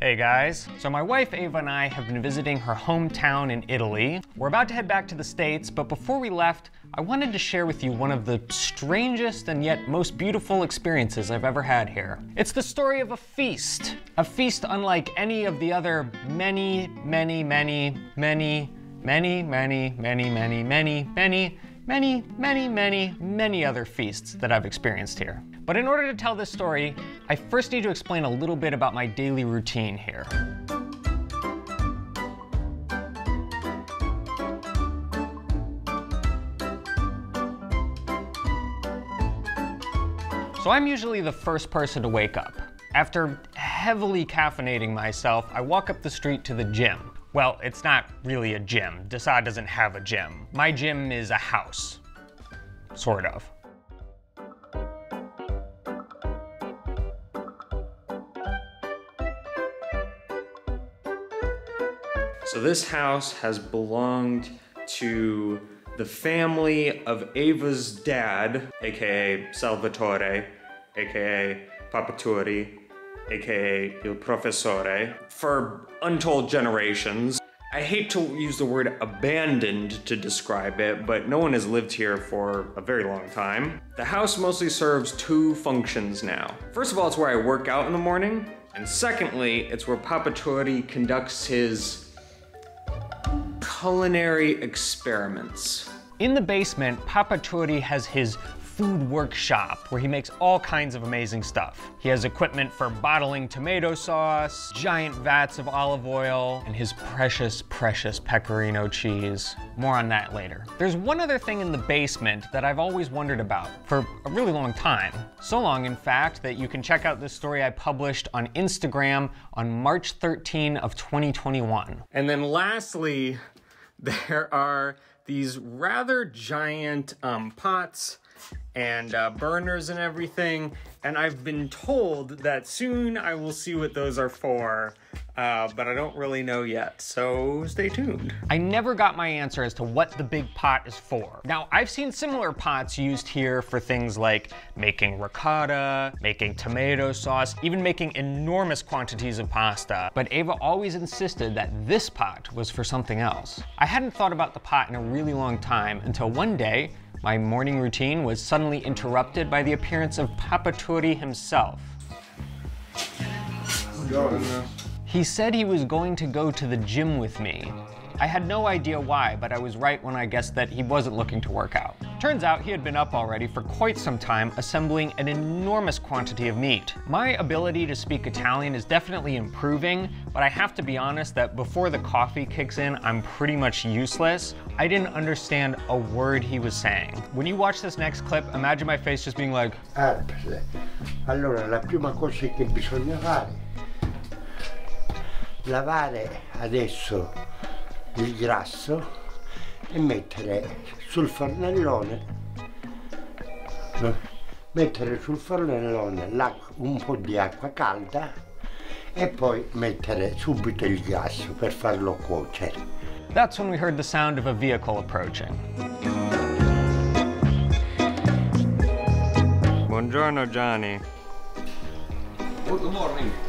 Hey guys. So my wife Eva and I have been visiting her hometown in Italy. We're about to head back to the States, but before we left, I wanted to share with you one of the strangest and yet most beautiful experiences I've ever had here. It's the story of a feast. A feast unlike any of the other many, many, many, many, many, many, many, many, many, many, many, many, many, many other feasts that I've experienced here. But in order to tell this story, I first need to explain a little bit about my daily routine here. So I'm usually the first person to wake up. After heavily caffeinating myself, I walk up the street to the gym. Well, it's not really a gym. Desad doesn't have a gym. My gym is a house. Sort of. So this house has belonged to the family of Eva's dad, aka Salvatore, aka Papaturi, aka Il Professore, for untold generations. I hate to use the word abandoned to describe it, but no one has lived here for a very long time. The house mostly serves two functions now. First of all, it's where I work out in the morning, and secondly, it's where Papaturi conducts his culinary experiments. In the basement, Papaturi has his food workshop where he makes all kinds of amazing stuff. He has equipment for bottling tomato sauce, giant vats of olive oil, and his precious, precious pecorino cheese. More on that later. There's one other thing in the basement that I've always wondered about for a really long time. So long, in fact, that you can check out this story I published on Instagram on March 13 of 2021. And then lastly, there are these rather giant um, pots and uh, burners and everything. And I've been told that soon I will see what those are for, uh, but I don't really know yet, so stay tuned. I never got my answer as to what the big pot is for. Now, I've seen similar pots used here for things like making ricotta, making tomato sauce, even making enormous quantities of pasta, but Eva always insisted that this pot was for something else. I hadn't thought about the pot in a really long time until one day, my morning routine was suddenly interrupted by the appearance of Papaturi himself. He said he was going to go to the gym with me, I had no idea why, but I was right when I guessed that he wasn't looking to work out. Turns out he had been up already for quite some time assembling an enormous quantity of meat. My ability to speak Italian is definitely improving, but I have to be honest that before the coffee kicks in, I'm pretty much useless. I didn't understand a word he was saying. When you watch this next clip, imagine my face just being like... Allora, la prima cosa che bisogna fare, lavare adesso il grasso e mettere sul fornellone mettere sul fornellone un po' di acqua calda e poi mettere subito il gas per farlo cuocere. That's when we heard the sound of a vehicle approaching. Buongiorno Johnny. Good morning.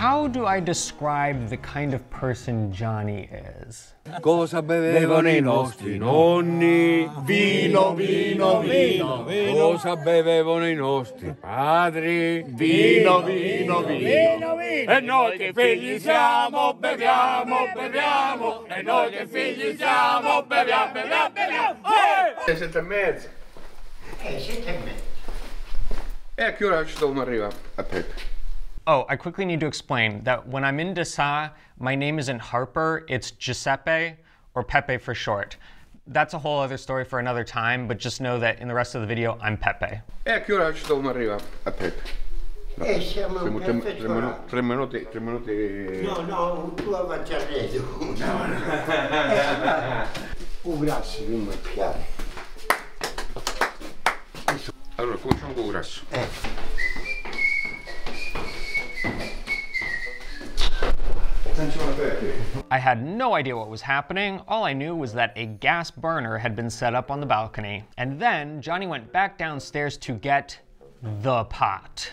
How do I describe the kind of person Johnny is? Cosa bevevano i nostri nonni? Vino, vino, vino, vino. Cosa bevevano i nostri padri? Vino, vino, vino. E noi che figli siamo, beviamo, beviamo. E noi che figli siamo, beviamo, beviamo, beviamo. Eh! Sette e mezza. Eh, sette e mezza. E a che ora ci dobbiamo arrivare a Peppe? Oh, I quickly need to explain that when I'm in Desa, my name isn't Harper, it's Giuseppe, or Pepe for short. That's a whole other story for another time, but just know that in the rest of the video, I'm Pepe. E a che ora ci dobbiamo arrivare a Pepe? No. Eh, siamo tre, tre, tre, minuti, tre minuti, tre minuti. No, no, tu avanti arredo. No, no. eh, un grasso di un piano. Allora, cominciamo con un grasso. Eh. I had no idea what was happening. All I knew was that a gas burner had been set up on the balcony. And then Johnny went back downstairs to get the pot.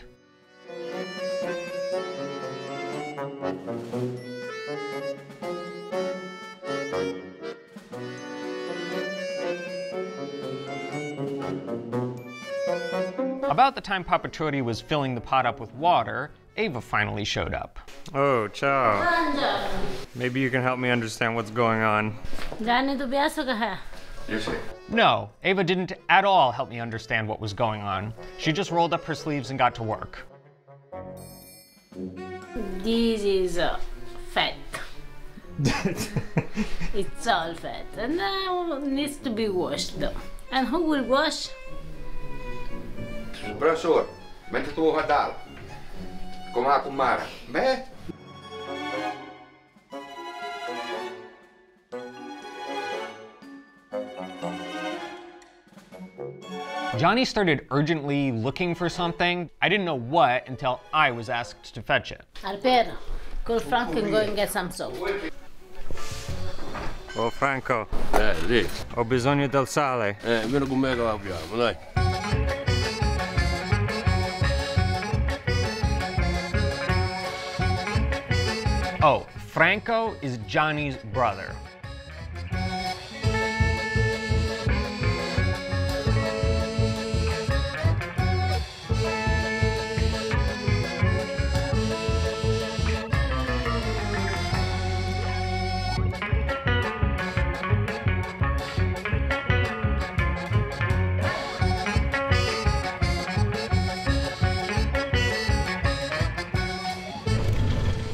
About the time Papa was filling the pot up with water, Eva finally showed up. Oh, ciao. Maybe you can help me understand what's going on. Gianni, tu piace che è? No, Eva didn't at all help me understand what was going on. She just rolled up her sleeves and got to work. This is uh, fat. it's all fat and now needs to be washed. though. And who will wash? Professor, mentre tu hadal. Kom a kumara. Me? Johnny started urgently looking for something. I didn't know what until I was asked to fetch it. Alper, call Frank and go and get some soap. Oh, Franco, Eh, lì. ho bisogno del sale. Eh, vieni con me che laviamo, dai. Oh, Franco is Johnny's brother.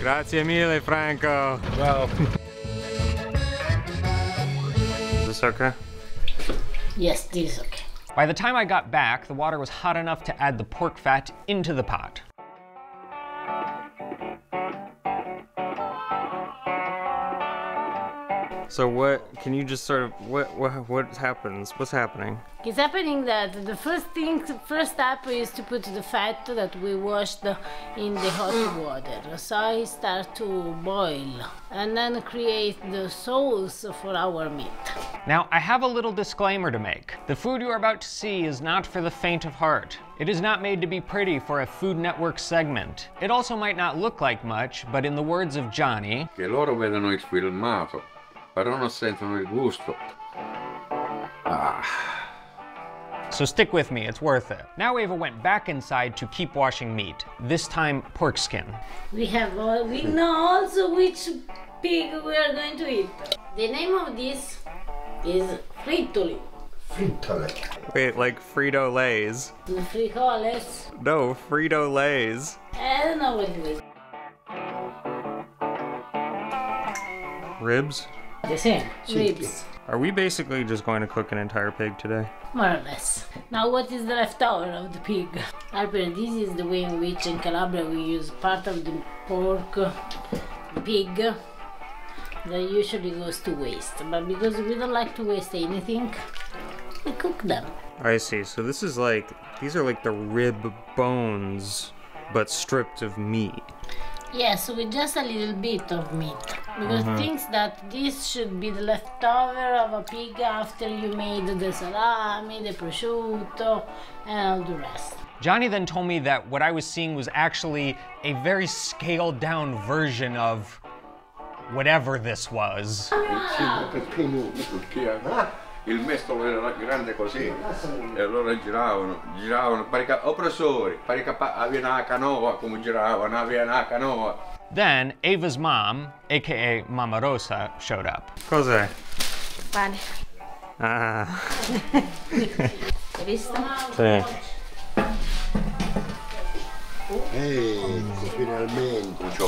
Grazie mille, Franco. Ciao. Is this okay? Yes, this is okay. By the time I got back, the water was hot enough to add the pork fat into the pot. So what? Can you just sort of what what what happens? What's happening? It's happening that the first thing, first step is to put the fat that we washed in the hot water. So it start to boil and then create the sauce for our meat. Now, I have a little disclaimer to make. The food you are about to see is not for the faint of heart. It is not made to be pretty for a Food Network segment. It also might not look like much, but in the words of Johnny, Che loro vedono il filmato, però non sentono il gusto. Ah. so stick with me, it's worth it. Now Eva went back inside to keep washing meat, this time pork skin. We have all, we know also which pig we are going to eat. The name of this is frittoli. Frittole. Wait, like Frito Lays? The frijoles. No, Frito Lays. I don't know what it is. Ribs? The same. Ribs. Are we basically just going to cook an entire pig today? More or less. Now, what is the leftover of the pig? Albert, this is the way in which in Calabria we use part of the pork, pig, that usually goes to waste. But because we don't like to waste anything, we cook them. I see. So this is like these are like the rib bones, but stripped of meat. Yes, with just a little bit of meat. Because uh-huh. thinks that this should be the leftover of a pig after you made the salami, the prosciutto, and all the rest. Johnny then told me that what I was seeing was actually a very scaled down version of whatever this was. Il mestolo era grande così e allora giravano, giravano, parica, oppressori, parica, aveva una canoa come giravano, aveva una canoa. Then Eva's mom, aka Mama Rosa, showed up. Cos'è? Pane. Ah, Hai visto? sì.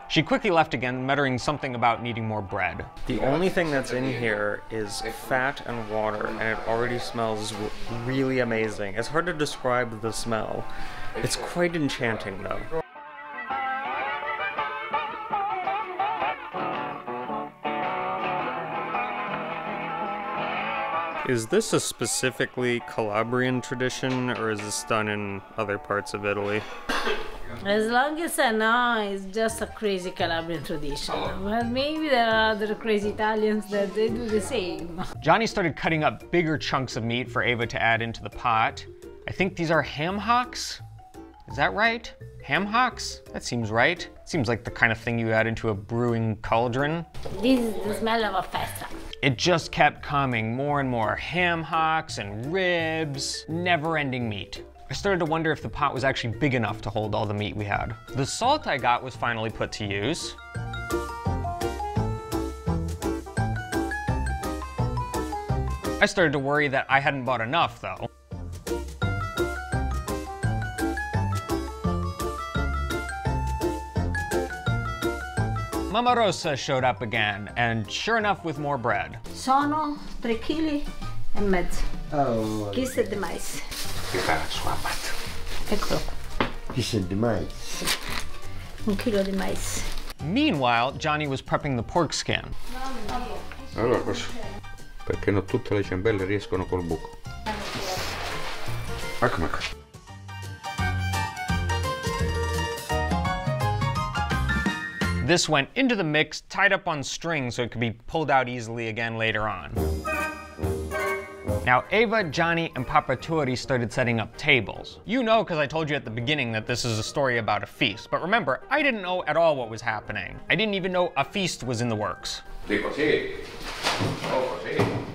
She quickly left again, muttering something about needing more bread. The only thing that's in here is fat and water, and it already smells really amazing. It's hard to describe the smell. It's quite enchanting, though. Is this a specifically Calabrian tradition, or is this done in other parts of Italy? As long as I know, it's just a crazy Calabrian tradition. But maybe there are other crazy Italians that they do the same. Johnny started cutting up bigger chunks of meat for Eva to add into the pot. I think these are ham hocks. Is that right? Ham hocks? That seems right. Seems like the kind of thing you add into a brewing cauldron. This is the smell of a festa. It just kept coming more and more ham hocks and ribs, never ending meat. I started to wonder if the pot was actually big enough to hold all the meat we had. The salt I got was finally put to use. I started to worry that I hadn't bought enough though. Mama Rosa showed up again, and sure enough with more bread. Sono 3 kg e mezzo. Oh, Questo è di mais. che cazzo ha fatto? Eccolo qua. Chi sei di mais? Un chilo di mais. Meanwhile, Johnny was prepping the pork skin. Allora cosa? Perché non tutte le ciambelle riescono col buco. Ecco, ecco. This went into the mix, tied up on strings so it could be pulled out easily again later on. Now, Eva, Johnny, and Papa Turi started setting up tables. You know because I told you at the beginning that this is a story about a feast, but remember, I didn't know at all what was happening. I didn't even know a feast was in the works. Di così. Oh, così.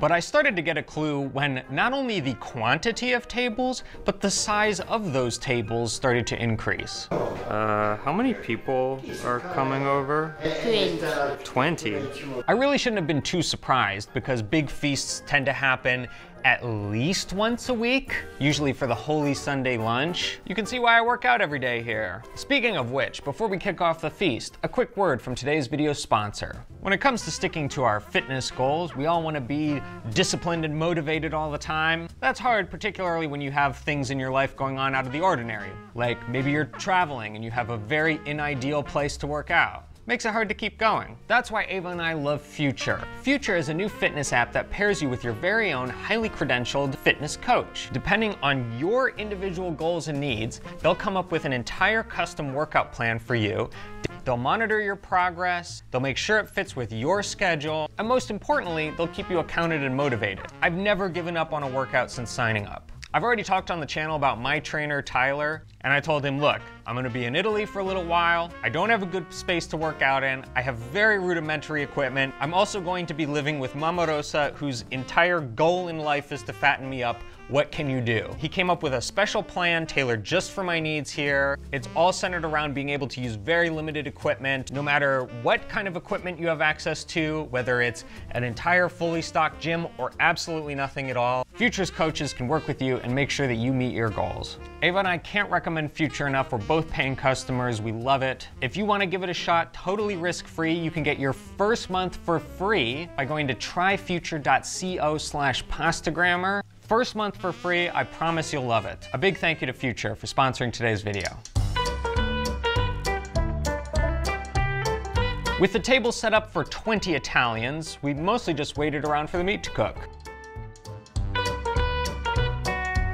But I started to get a clue when not only the quantity of tables, but the size of those tables started to increase. Uh, how many people are coming over? 20. 20. I really shouldn't have been too surprised because big feasts tend to happen at least once a week, usually for the Holy Sunday lunch. You can see why I work out every day here. Speaking of which, before we kick off the feast, a quick word from today's video sponsor. When it comes to sticking to our fitness goals, we all want to be disciplined and motivated all the time. That's hard, particularly when you have things in your life going on out of the ordinary. Like maybe you're traveling and you have a very unideal place to work out makes it hard to keep going. That's why Eva and I love Future. Future is a new fitness app that pairs you with your very own highly credentialed fitness coach. Depending on your individual goals and needs, they'll come up with an entire custom workout plan for you. They'll monitor your progress, they'll make sure it fits with your schedule, and most importantly, they'll keep you accounted and motivated. I've never given up on a workout since signing up. I've already talked on the channel about my trainer, Tyler, and I told him, look, I'm gonna be in Italy for a little while. I don't have a good space to work out in. I have very rudimentary equipment. I'm also going to be living with Mama Rosa, whose entire goal in life is to fatten me up. What can you do? He came up with a special plan tailored just for my needs here. It's all centered around being able to use very limited equipment, no matter what kind of equipment you have access to, whether it's an entire fully stocked gym or absolutely nothing at all. Futures coaches can work with you and make sure that you meet your goals. Eva and I can't recommend Future enough. We're both paying customers. We love it. If you want to give it a shot, totally risk-free, you can get your first month for free by going to tryfuture.co slash pastagrammar. First month for free, I promise you'll love it. A big thank you to Future for sponsoring today's video. With the table set up for 20 Italians, we mostly just waited around for the meat to cook.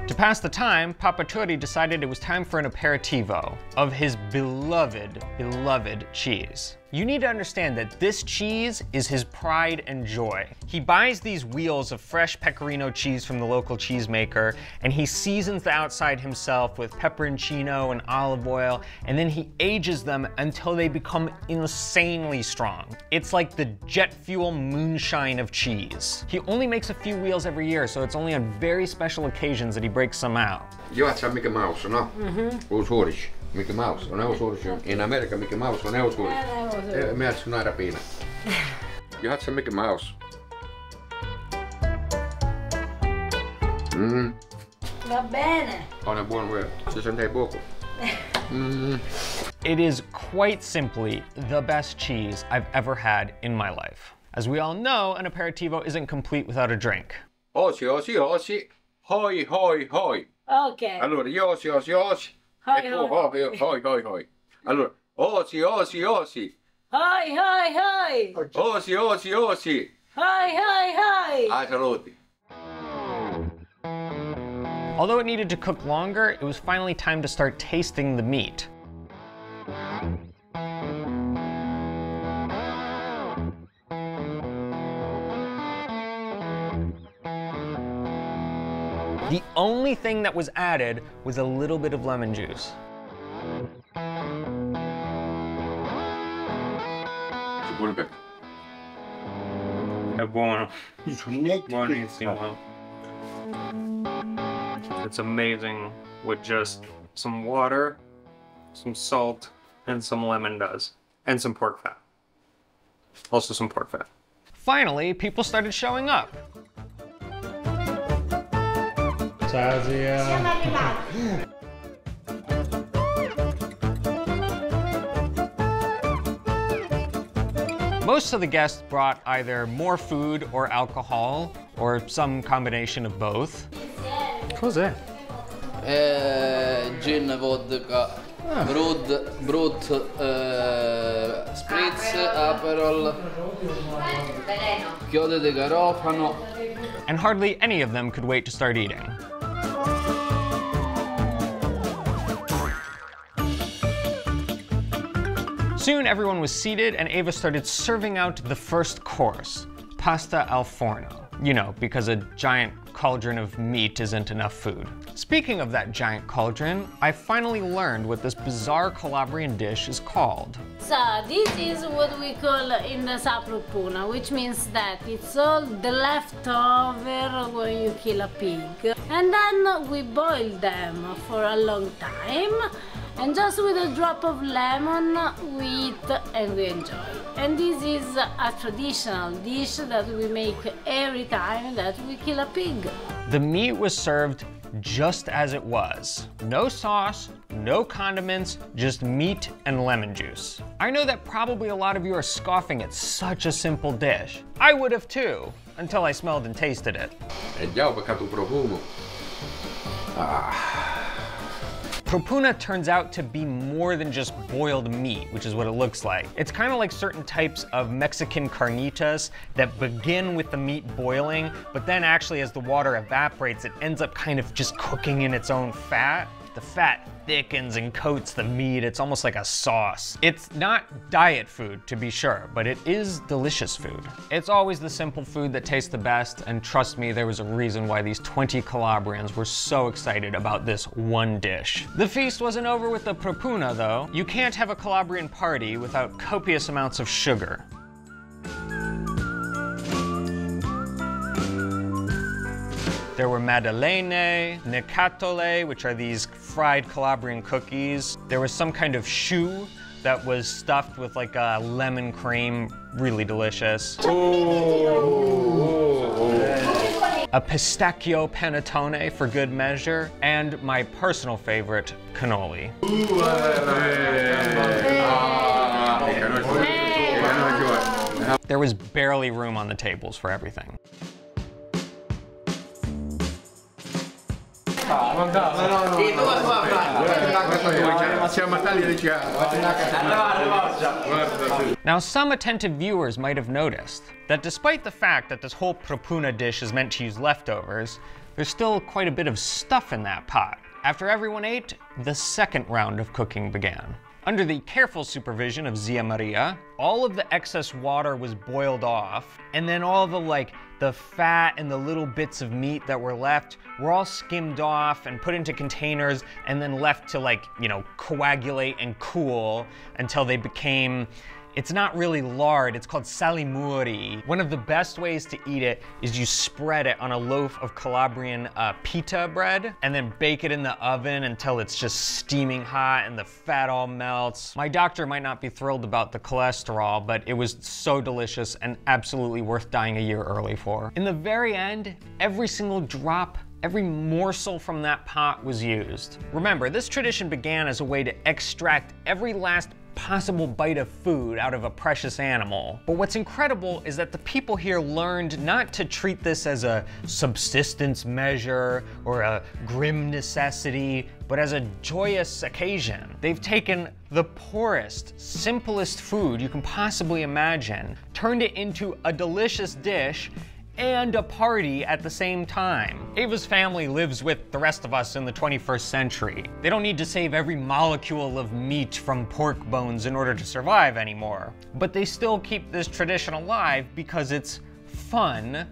To pass the time, Papa Turi decided it was time for an aperitivo of his beloved, beloved cheese. You need to understand that this cheese is his pride and joy. He buys these wheels of fresh pecorino cheese from the local cheesemaker, and he seasons the outside himself with pepperoncino and olive oil, and then he ages them until they become insanely strong. It's like the jet fuel moonshine of cheese. He only makes a few wheels every year, so it's only on very special occasions that he breaks some out. You have to make a Mouse, no? Mm-hmm. Usurici. Mickey Mouse, non è usurici. In America Mickey Mouse non è usurici. Eh, mi faccio una rapina. Io faccio a Mickey Mouse. Mm, Va bene. on è buono quello. Si sente poco. Mm. It is quite simply the best cheese I've ever had in my life. As we all know, an aperitivo isn't complete without a drink. Osi, osi, osi. Hoi, hoi, hoi. Ok. Allora, io osi, osi, osi. Hoi, e tu hoi. hoi, hoi, hoi, hoi. Allora, osi, osi, osi. Hoi, hoi, hoi. Osi, osi, osi. Hoi, hoi, hoi. Ah, saluti. Although it needed to cook longer, it was finally time to start tasting the meat. The only thing that was added was a little bit of lemon juice. È buono. Buonissimo. It's amazing what just some water, some salt, and some lemon does. And some pork fat. Also some pork fat. Finally, people started showing up. Most of the guests brought either more food or alcohol, or some combination of both. Cos'è? Eh, gin, vodka, brood, brut, eh, spritz, aperol, chiode di garofano. And hardly any of them could wait to start eating. Soon everyone was seated and Eva started serving out the first course, pasta al forno. You know, because a giant cauldron of meat isn't enough food. Speaking of that giant cauldron, I finally learned what this bizarre Calabrian dish is called. So this is what we call in the saprupuna, which means that it's all the leftover when you kill a pig. And then we boil them for a long time. And just with a drop of lemon, we eat and we enjoy. And this is a traditional dish that we make every time that we kill a pig. The meat was served just as it was. No sauce, no condiments, just meat and lemon juice. I know that probably a lot of you are scoffing at such a simple dish. I would have too, until I smelled and tasted it. E Pruppuna turns out to be more than just boiled meat, which is what it looks like. It's kind of like certain types of Mexican carnitas that begin with the meat boiling, but then actually as the water evaporates, it ends up kind of just cooking in its own fat. The fat thickens and coats the meat. It's almost like a sauce. It's not diet food, to be sure, but it is delicious food. It's always the simple food that tastes the best, and trust me, there was a reason why these 20 Calabrians were so excited about this one dish. The feast wasn't over with the pruppuna, though. You can't have a Calabrian party without copious amounts of sugar. There were madeleine, nacatole, which are these fried Calabrian cookies. There was some kind of choux that was stuffed with like a lemon cream, really delicious. A pistachio panettone for good measure, and my personal favorite, cannoli. There was barely room on the tables for everything. Now, some attentive viewers might have noticed that despite the fact that this whole pruppuna dish is meant to use leftovers, there's still quite a bit of stuff in that pot. After everyone ate, the second round of cooking began. Under the careful supervision of Zia Maria, all of the excess water was boiled off, and then all the like the fat and the little bits of meat that were left were all skimmed off and put into containers and then left to like, you know, coagulate and cool until they became it's not really lard, it's called salimuri. One of the best ways to eat it is you spread it on a loaf of Calabrian uh, pita bread and then bake it in the oven until it's just steaming hot and the fat all melts. My doctor might not be thrilled about the cholesterol, but it was so delicious and absolutely worth dying a year early for. In the very end, every single drop Every morsel from that pot was used. Remember, this tradition began as a way to extract every last possible bite of food out of a precious animal. But what's incredible is that the people here learned not to treat this as a subsistence measure or a grim necessity, but as a joyous occasion. They've taken the poorest, simplest food you can possibly imagine, turned it into a delicious dish, and a party at the same time. Eva's family lives with the rest of us in the 21st century. They don't need to save every molecule of meat from pork bones in order to survive anymore. But they still keep this tradition alive because it's fun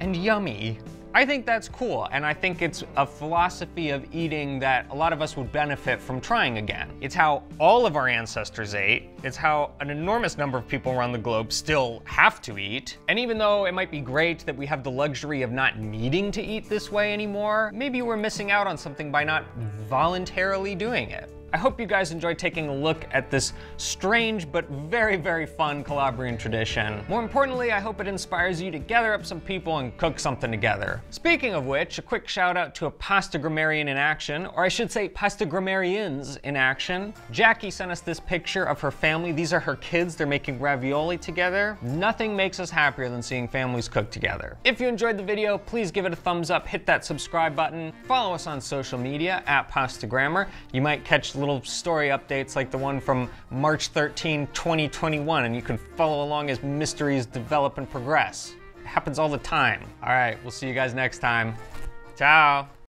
and yummy. I think that's cool, and I think it's a philosophy of eating that a lot of us would benefit from trying again. It's how all of our ancestors ate, it's how an enormous number of people around the globe still have to eat, and even though it might be great that we have the luxury of not needing to eat this way anymore, maybe we're missing out on something by not voluntarily doing it. I hope you guys enjoyed taking a look at this strange but very, very fun Calabrian tradition. More importantly, I hope it inspires you to gather up some people and cook something together. Speaking of which, a quick shout out to a pasta grammarian in action, or I should say pasta grammarians in action. Jackie sent us this picture of her family. These are her kids. They're making ravioli together. Nothing makes us happier than seeing families cook together. If you enjoyed the video, please give it a thumbs up, hit that subscribe button, follow us on social media at Pasta Grammar. You might catch little story updates like the one from March 13, 2021, and you can follow along as mysteries develop and progress. It happens all the time. All right, we'll see you guys next time. Ciao.